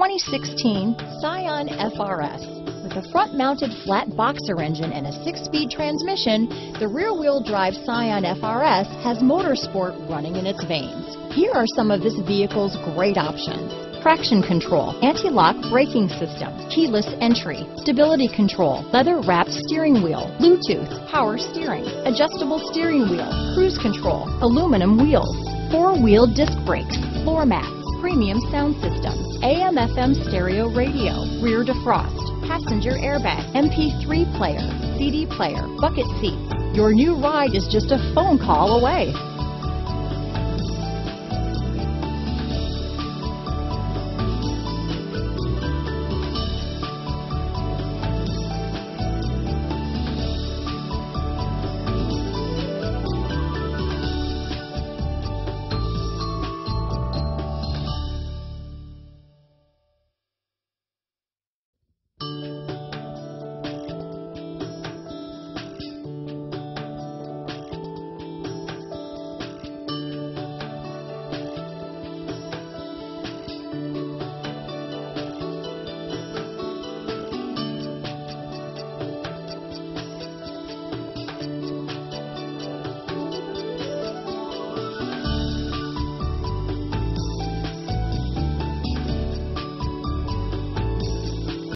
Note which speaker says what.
Speaker 1: 2016 Scion FRS. With a front-mounted flat boxer engine and a six-speed transmission, the rear-wheel drive Scion FRS has motorsport running in its veins. Here are some of this vehicle's great options. Traction control, anti-lock braking system, keyless entry, stability control, leather-wrapped steering wheel, Bluetooth, power steering, adjustable steering wheel, cruise control, aluminum wheels, four-wheel disc brakes, floor mats, premium sound system, AM FM stereo radio, rear defrost, passenger airbag, MP3 player, CD player, bucket seats. Your new ride is just a phone call away.